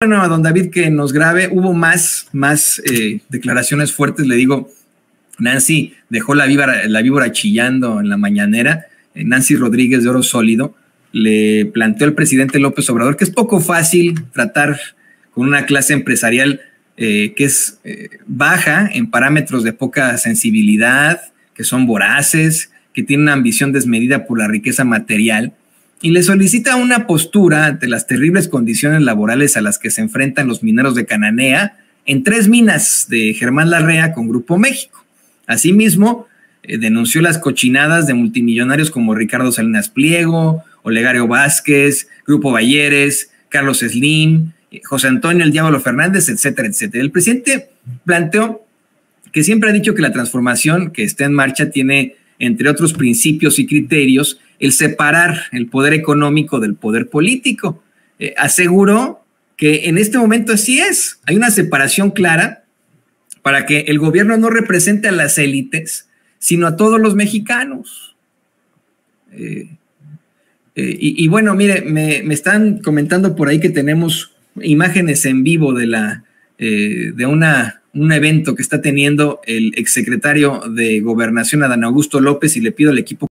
bueno a don David que nos grabe. Hubo más, más eh, declaraciones fuertes. Le digo, Nancy dejó la víbora, la víbora chillando en la mañanera. Eh, Nancy Rodríguez de Oro Sólido le planteó al presidente López Obrador que es poco fácil tratar con una clase empresarial eh, que es baja en parámetros de poca sensibilidad, que son voraces, que tienen una ambición desmedida por la riqueza material y le solicita una postura ante las terribles condiciones laborales a las que se enfrentan los mineros de Cananea en tres minas de Germán Larrea con Grupo México. Asimismo, eh, denunció las cochinadas de multimillonarios como Ricardo Salinas Pliego, Olegario Vázquez, Grupo Balleres, Carlos Slim, eh, José Antonio El Diablo Fernández, etcétera, etcétera. El presidente planteó que siempre ha dicho que la transformación que está en marcha tiene, entre otros principios y criterios, el separar el poder económico del poder político. Eh, aseguró que en este momento así es. Hay una separación clara para que el gobierno no represente a las élites, sino a todos los mexicanos. Eh, eh, y, bueno, mire, me, están comentando por ahí que tenemos imágenes en vivo de la de una, un evento que está teniendo el exsecretario de Gobernación, Adán Augusto López, y le pido al equipo